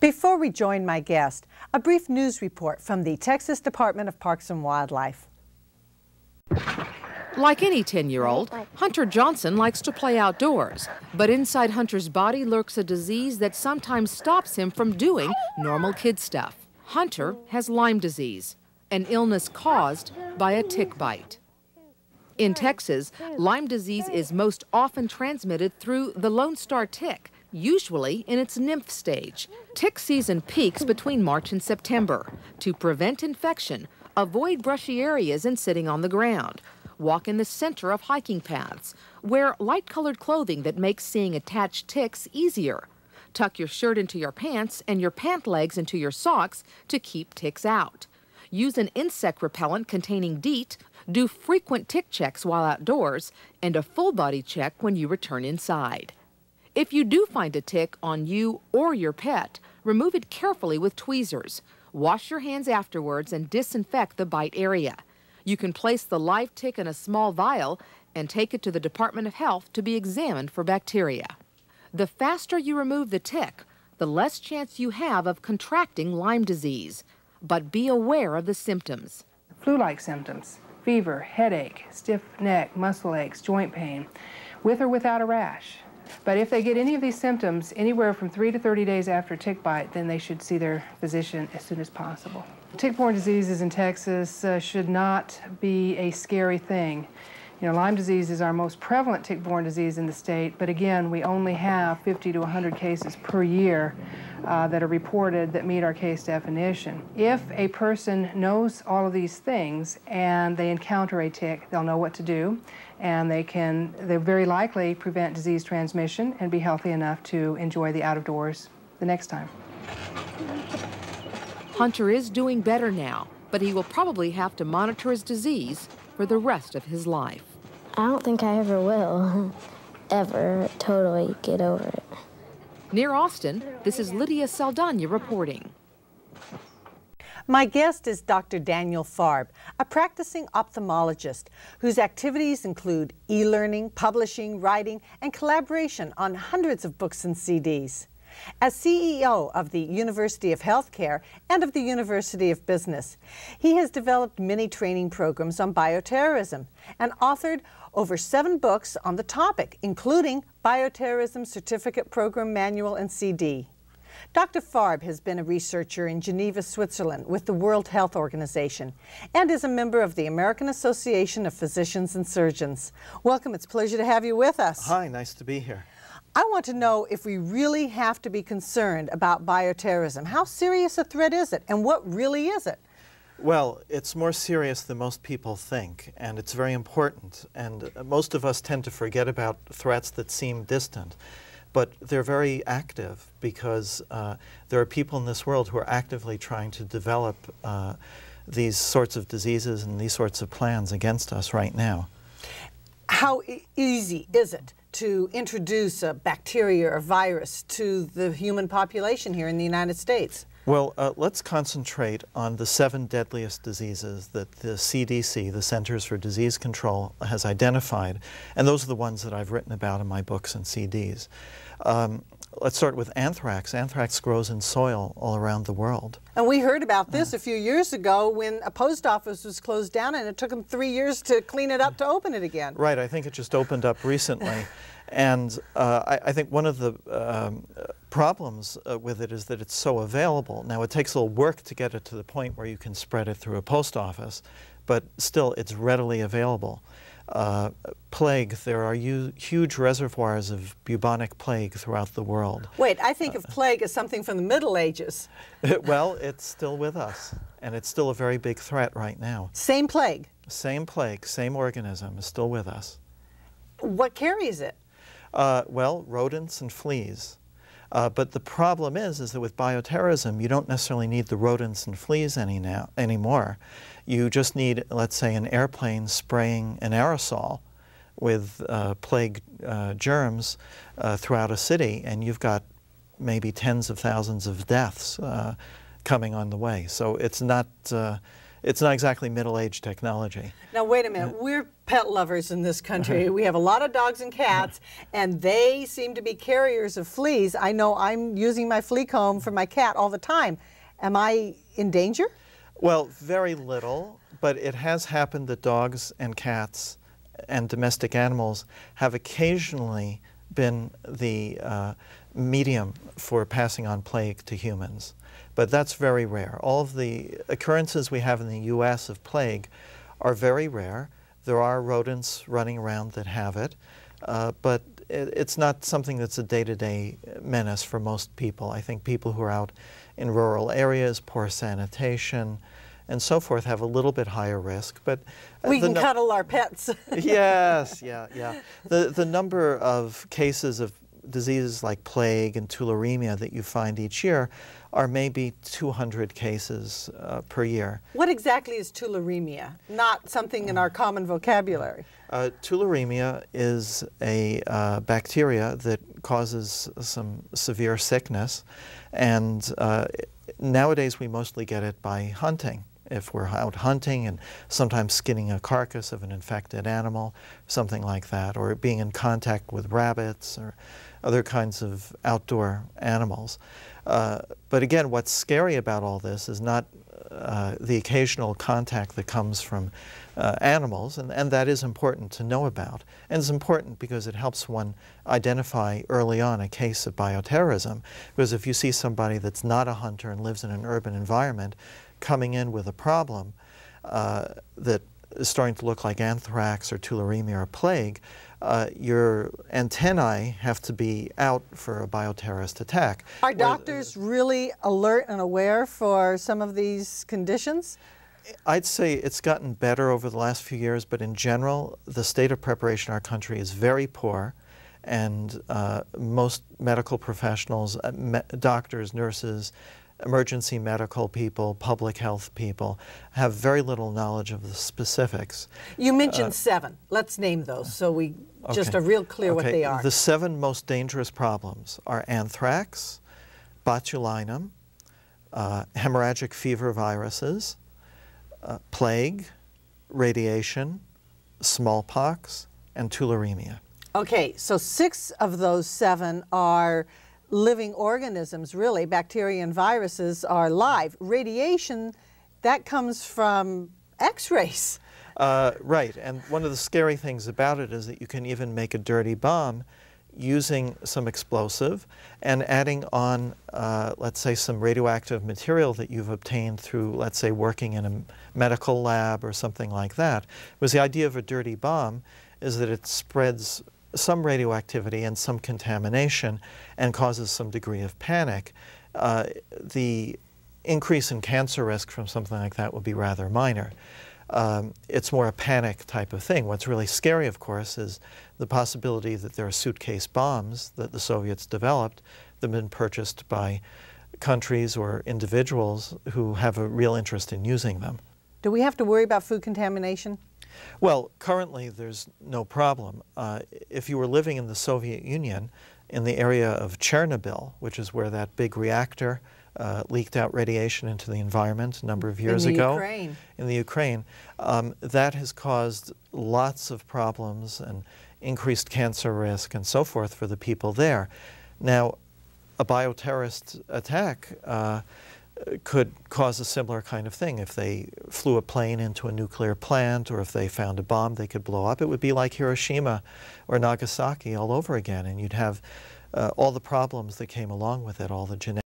Before we join my guest, a brief news report from the Texas Department of Parks and Wildlife. Like any 10 year old, Hunter Johnson likes to play outdoors. But inside Hunter's body lurks a disease that sometimes stops him from doing normal kid stuff. Hunter has Lyme disease, an illness caused by a tick bite. In Texas, Lyme disease is most often transmitted through the Lone Star tick, usually in its nymph stage. Tick season peaks between March and September. To prevent infection, avoid brushy areas and sitting on the ground. Walk in the center of hiking paths. Wear light-colored clothing that makes seeing attached ticks easier. Tuck your shirt into your pants and your pant legs into your socks to keep ticks out. Use an insect repellent containing DEET. Do frequent tick checks while outdoors and a full body check when you return inside. If you do find a tick on you or your pet, remove it carefully with tweezers. Wash your hands afterwards and disinfect the bite area. You can place the live tick in a small vial and take it to the Department of Health to be examined for bacteria. The faster you remove the tick, the less chance you have of contracting Lyme disease. But be aware of the symptoms. Flu-like symptoms, fever, headache, stiff neck, muscle aches, joint pain, with or without a rash. But if they get any of these symptoms anywhere from 3 to 30 days after tick bite, then they should see their physician as soon as possible. Tick-borne diseases in Texas uh, should not be a scary thing. You know, Lyme disease is our most prevalent tick-borne disease in the state, but again, we only have 50 to 100 cases per year uh, that are reported that meet our case definition. If a person knows all of these things and they encounter a tick, they'll know what to do, and they can, they very likely prevent disease transmission and be healthy enough to enjoy the out of doors the next time. Hunter is doing better now, but he will probably have to monitor his disease for the rest of his life. I don't think I ever will ever totally get over it. Near Austin, this is Lydia Saldana reporting. My guest is Dr. Daniel Farb, a practicing ophthalmologist whose activities include e-learning, publishing, writing, and collaboration on hundreds of books and CDs. As CEO of the University of Healthcare and of the University of Business, he has developed many training programs on bioterrorism and authored over seven books on the topic, including Bioterrorism Certificate Program Manual and CD. Dr. Farb has been a researcher in Geneva, Switzerland with the World Health Organization and is a member of the American Association of Physicians and Surgeons. Welcome, it's a pleasure to have you with us. Hi, nice to be here. I want to know if we really have to be concerned about bioterrorism. How serious a threat is it and what really is it? Well, it's more serious than most people think, and it's very important. And most of us tend to forget about threats that seem distant. But they're very active because uh, there are people in this world who are actively trying to develop uh, these sorts of diseases and these sorts of plans against us right now. How e easy is it to introduce a bacteria or virus to the human population here in the United States? Well, uh, let's concentrate on the seven deadliest diseases that the CDC, the Centers for Disease Control, has identified, and those are the ones that I've written about in my books and CDs. Um, let's start with anthrax. Anthrax grows in soil all around the world. And we heard about this a few years ago when a post office was closed down and it took them three years to clean it up to open it again. Right, I think it just opened up recently. and uh, I, I, think one of the um, problems uh, with it is that it's so available. Now, it takes a little work to get it to the point where you can spread it through a post office, but still, it's readily available. Uh, plague, there are huge reservoirs of bubonic plague throughout the world. Wait, I think of plague as something from the Middle Ages. well, it's still with us, and it's still a very big threat right now. Same plague? Same plague, same organism is still with us. What carries it? Uh, well, rodents and fleas. Uh, but the problem is, is that with bioterrorism, you don't necessarily need the rodents and fleas any now, anymore. You just need, let's say, an airplane spraying an aerosol with uh, plague uh, germs uh, throughout a city, and you've got maybe tens of thousands of deaths uh, coming on the way. So it's not, uh, it's not exactly middle-aged technology. Now, wait a minute. We're pet lovers in this country. we have a lot of dogs and cats, and they seem to be carriers of fleas. I know I'm using my flea comb for my cat all the time. Am I in danger? Well, very little, but it has happened that dogs and cats and domestic animals have occasionally been the uh, medium for passing on plague to humans. But that's very rare. All of the occurrences we have in the U.S. of plague are very rare. There are rodents running around that have it, uh, but it, it's not something that's a day-to-day menace for most people. I think people who are out in rural areas, poor sanitation, and so forth have a little bit higher risk. But uh, we can no cuddle our pets. yes, yeah, yeah. The the number of cases of diseases like plague and tularemia that you find each year are maybe 200 cases uh, per year. What exactly is tularemia? Not something in our common vocabulary. Uh, tularemia is a uh, bacteria that causes some severe sickness, and uh, nowadays we mostly get it by hunting if we're out hunting and sometimes skinning a carcass of an infected animal, something like that, or being in contact with rabbits or other kinds of outdoor animals. Uh, but again, what's scary about all this is not uh, the occasional contact that comes from uh, animals, and, and that is important to know about. And it's important because it helps one identify early on a case of bioterrorism. Because if you see somebody that's not a hunter and lives in an urban environment coming in with a problem uh, that is starting to look like anthrax or tularemia or plague, uh, your antennae have to be out for a bioterrorist attack. Are doctors really alert and aware for some of these conditions? I'd say it's gotten better over the last few years, but in general, the state of preparation in our country is very poor, and uh, most medical professionals, uh, me doctors, nurses, emergency medical people, public health people, have very little knowledge of the specifics. You mentioned uh, seven. Let's name those so we okay. just are real clear okay. what they are. The seven most dangerous problems are anthrax, botulinum, uh, hemorrhagic fever viruses, uh, plague, radiation, smallpox, and tularemia. Okay, so six of those seven are living organisms, really, bacteria and viruses are live. Radiation, that comes from X-rays. Uh, right, and one of the scary things about it is that you can even make a dirty bomb using some explosive and adding on, uh, let's say, some radioactive material that you've obtained through, let's say, working in a medical lab or something like that. Because the idea of a dirty bomb is that it spreads some radioactivity and some contamination and causes some degree of panic, uh, the increase in cancer risk from something like that would be rather minor. Um, it's more a panic type of thing. What's really scary, of course, is the possibility that there are suitcase bombs that the Soviets developed that have been purchased by countries or individuals who have a real interest in using them. Do we have to worry about food contamination? Well, currently there's no problem. Uh, if you were living in the Soviet Union, in the area of Chernobyl, which is where that big reactor uh, leaked out radiation into the environment a number of years in ago. Ukraine. In the Ukraine. Um, that has caused lots of problems and increased cancer risk and so forth for the people there. Now, a bioterrorist attack uh, could cause a similar kind of thing. If they flew a plane into a nuclear plant or if they found a bomb they could blow up, it would be like Hiroshima or Nagasaki all over again, and you'd have uh, all the problems that came along with it, all the genetic